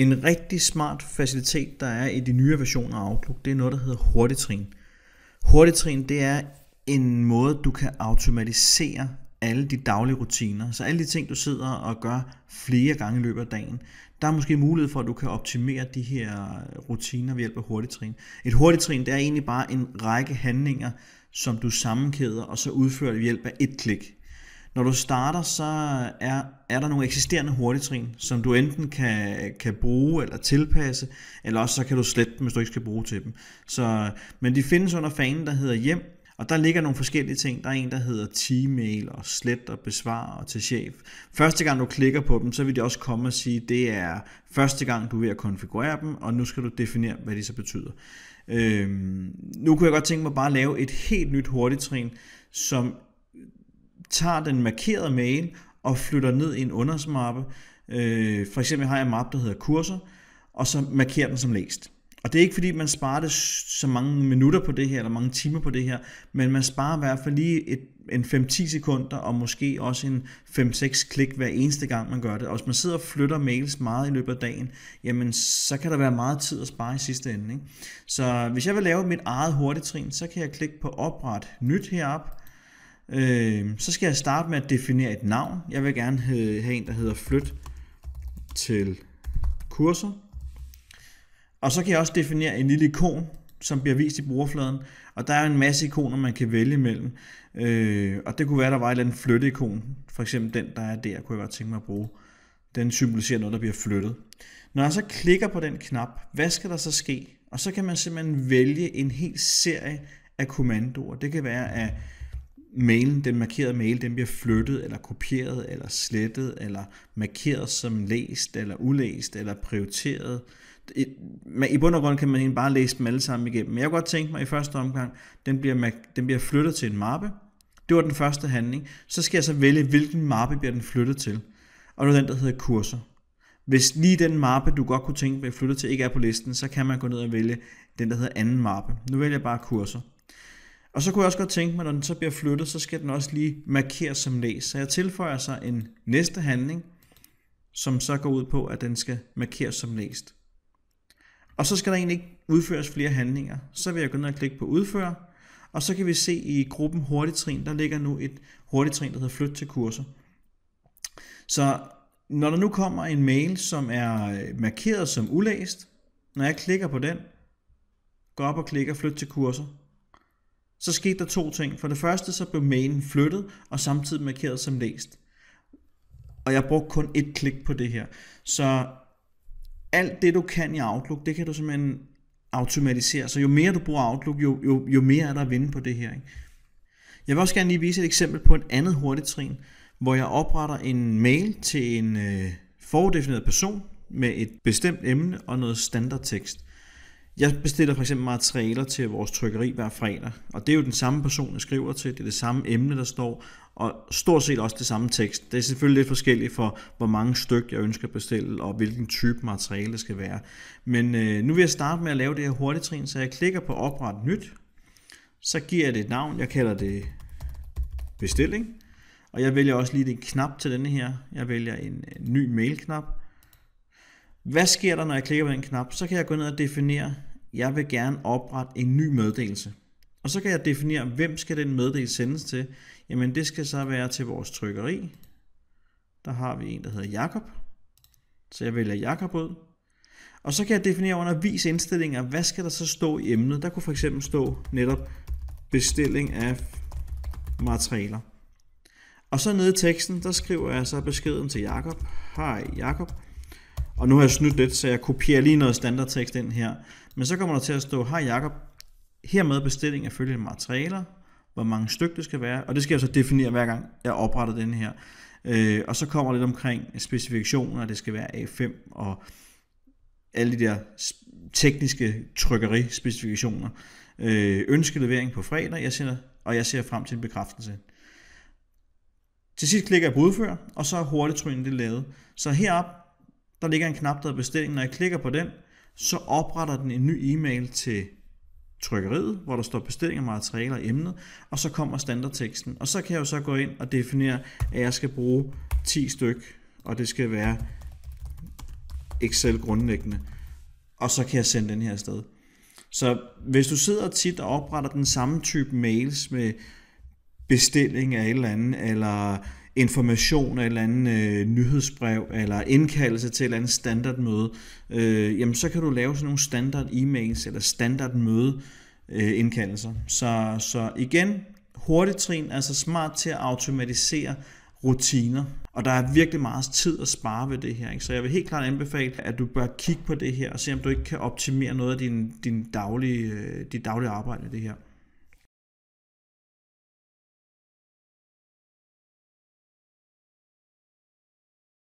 En rigtig smart facilitet, der er i de nye versioner af Outlook, det er noget, der hedder hurtigtrin. Hurtigtrin, det er en måde, du kan automatisere alle de daglige rutiner. Så alle de ting, du sidder og gør flere gange i løbet af dagen, der er måske mulighed for, at du kan optimere de her rutiner ved hjælp af hurtigtrin. Et hurtigtrin, det er egentlig bare en række handlinger, som du sammenkæder, og så udfører ved hjælp af et klik. Når du starter, så er, er der nogle eksisterende hurtigtrin, som du enten kan, kan bruge eller tilpasse, eller også så kan du slette dem, hvis du ikke skal bruge til dem. Så, men de findes under fanen, der hedder hjem, og der ligger nogle forskellige ting. Der er en, der hedder T-mail og slet og besvar og til chef. Første gang du klikker på dem, så vil de også komme og sige, det er første gang du er ved at konfigurere dem, og nu skal du definere, hvad de så betyder. Øhm, nu kunne jeg godt tænke mig bare at lave et helt nyt hurtigtrin, som tager den markerede mail og flytter ned i en undersmappe. Øh, for eksempel har jeg en mappe, der hedder kurser, og så markerer den som læst. Og det er ikke fordi, man sparer det så mange minutter på det her, eller mange timer på det her, men man sparer i hvert fald lige et, en 5-10 sekunder, og måske også en 5-6 klik hver eneste gang, man gør det. Og hvis man sidder og flytter mails meget i løbet af dagen, jamen så kan der være meget tid at spare i sidste ende. Ikke? Så hvis jeg vil lave mit eget hurtigtrin, så kan jeg klikke på opret nyt heroppe, Øh, så skal jeg starte med at definere et navn. Jeg vil gerne have en, der hedder flyt til kurser. Og så kan jeg også definere en lille ikon, som bliver vist i brugerfladen. Og der er en masse ikoner, man kan vælge imellem. Øh, og det kunne være, der var et eller andet flytteikon. For eksempel den, der er der, kunne jeg godt tænke mig at bruge. Den symboliserer noget, der bliver flyttet. Når jeg så klikker på den knap, hvad skal der så ske? Og så kan man simpelthen vælge en hel serie af kommandoer. Det kan være at mailen, den markerede mail, den bliver flyttet, eller kopieret, eller slettet, eller markeret som læst, eller ulæst, eller prioriteret. I bund og grund kan man bare læse dem alle sammen igennem. Men jeg kunne godt tænke mig i første omgang, den bliver, den bliver flyttet til en mappe. Det var den første handling. Så skal jeg så vælge, hvilken mappe bliver den flyttet til. Og det er den, der hedder kurser. Hvis lige den mappe, du godt kunne tænke dig at flytte til, ikke er på listen, så kan man gå ned og vælge den, der hedder anden mappe. Nu vælger jeg bare kurser. Og så kunne jeg også godt tænke mig, når den så bliver flyttet, så skal den også lige markeres som læs. Så jeg tilføjer så en næste handling, som så går ud på, at den skal markeres som læst. Og så skal der egentlig ikke udføres flere handlinger. Så vil jeg gå ned og klikke på udfør, og så kan vi se i gruppen hurtigtrin, der ligger nu et hurtigtrin, der hedder flyt til kurser. Så når der nu kommer en mail, som er øh, markeret som ulæst, når jeg klikker på den, går op og klikker flyt til kurser, så skete der to ting. For det første så blev mailen flyttet og samtidig markeret som læst. Og jeg brugte kun et klik på det her. Så alt det du kan i Outlook, det kan du simpelthen automatisere. Så jo mere du bruger Outlook, jo, jo, jo mere er der at vinde på det her. Ikke? Jeg vil også gerne lige vise et eksempel på et andet hurtigt trin, hvor jeg opretter en mail til en øh, fordefineret person med et bestemt emne og noget standardtekst. Jeg bestiller for eksempel materialer til vores trykkeri hver fredag, og det er jo den samme person, jeg skriver til, det er det samme emne, der står, og stort set også det samme tekst. Det er selvfølgelig lidt forskelligt for, hvor mange stykker jeg ønsker at bestille, og hvilken type materiale det skal være. Men øh, nu vil jeg starte med at lave det her hurtigt trin, så jeg klikker på opret nyt, så giver jeg det et navn, jeg kalder det bestilling, og jeg vælger også lige en knap til denne her. Jeg vælger en ny mailknap, hvad sker der, når jeg klikker på den knap? Så kan jeg gå ned og definere, jeg vil gerne oprette en ny meddelelse. Og så kan jeg definere, hvem skal den meddelelse sendes til. Jamen det skal så være til vores trykkeri. Der har vi en, der hedder Jakob. Så jeg vælger Jakob ud. Og så kan jeg definere under vis indstillinger, hvad skal der så stå i emnet. Der kunne for eksempel stå netop bestilling af materialer. Og så nede i teksten, der skriver jeg så beskeden til Jakob. Hej Jakob. Og nu har jeg snydt lidt, så jeg kopierer lige noget standardtekst ind her. Men så kommer der til at stå, hej Jacob, hermed bestilling af følgende materialer, hvor mange stykker det skal være, og det skal jeg så definere hver gang jeg opretter den her. Øh, og så kommer lidt omkring specifikationer, det skal være A5 og alle de der tekniske trykkerispecifikationer. Øh, ønskelevering på fredag, jeg sender, og jeg ser frem til en bekræftelse. Til sidst klikker jeg på udfør, og så er hurtigt det lavet. Så heroppe der ligger en knap, der hedder bestilling. Når jeg klikker på den, så opretter den en ny e-mail til trykkeriet, hvor der står bestilling af materialer i emnet, og så kommer standardteksten. Og så kan jeg jo så gå ind og definere, at jeg skal bruge 10 styk, og det skal være Excel grundlæggende, og så kan jeg sende den her afsted. Så hvis du sidder tit og opretter den samme type mails med bestilling af et eller andet, eller information af et eller andet øh, nyhedsbrev, eller indkaldelse til et eller andet standardmøde, øh, jamen så kan du lave sådan nogle standard e-mails, eller standard møde øh, indkaldelser. Så, så igen, hurtigt trin, altså smart til at automatisere rutiner. Og der er virkelig meget tid at spare ved det her. Ikke? Så jeg vil helt klart anbefale, at du bør kigge på det her og se, om du ikke kan optimere noget af din, din daglige, øh, dit daglige arbejde i det her.